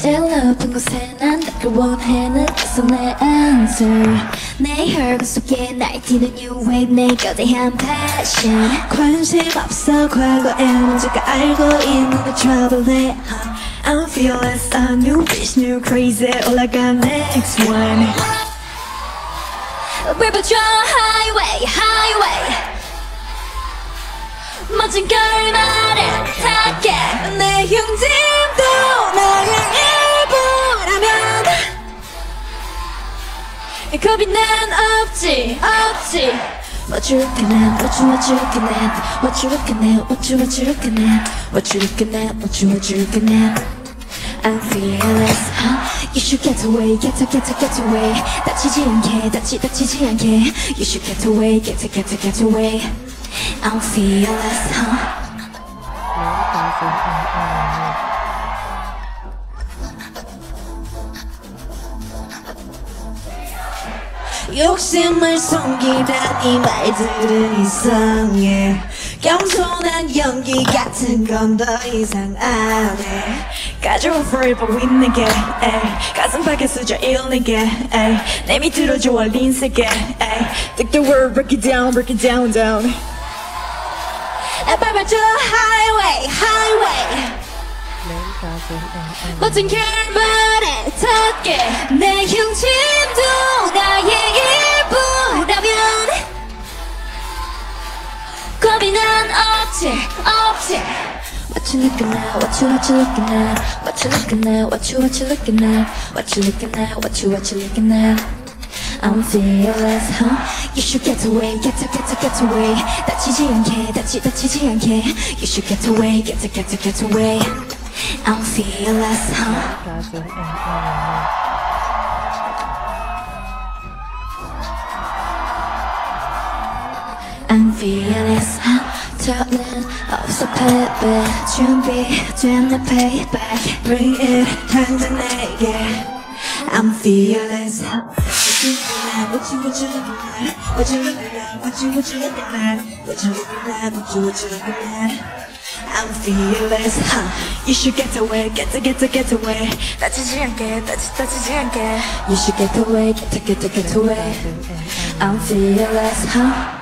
제일 높은 곳에 난 닿길 원해 느껴서 내 answer 내 혈관 속에 날뛰는 new wave 내 거대한 passion 관심 없어 과거의 문제가 알고 있는 그 trouble에 I'm fearless, a new bitch, new crazy 올라가 next one River draw highway highway 멋진 결말을 타게 내 형님도 나의 일부라면 겁이 난 없지 없지 What you looking at, what you, what you looking at What you looking at, what you, what you looking at What you looking at, what you, what you looking at I'm fearless, huh? You should get away, get, get, get away 다치지 않게, 다치, 다치지 않게 You should get away, get, get, get away I'm fearless, huh? 욕심을 숨기란 이 말들은 이상해 겸손한 연기 같은 건 더 이상 안해 가져온 forever 있는 게 에이. 가슴 밖에 수저 읽는 게 에이. 내 밑으로 좋아 린세게 Take the word, break it down, break it down, down 밟아줘 highway highway 멋진 결말에 닿게 내 형님도 나의 일부라면 난 없지 없지 What you looking at, what you, what you looking at What you looking at, what you, what you looking at What you looking at, what you, what you looking at I'm fearless, huh? You should get away, get, get, get away 다치지 않게, 다치, 다치지 않게 You should get away, get, get, get away I'm fearless, huh? I'm fearless, huh? 더는 없어 baby 준비된 내 payback Bring it 당장 내게 I'm fearless huh? What you, what you looking at? What you looking at? What you, what you looking at? What you looking at? What you, what you looking at? I'm fearless, huh? You should get away, get to, get to, get away. 다치지 않게, 다치, 다치지 않게. You should get away, get to, get to, get away. I'm fearless, huh?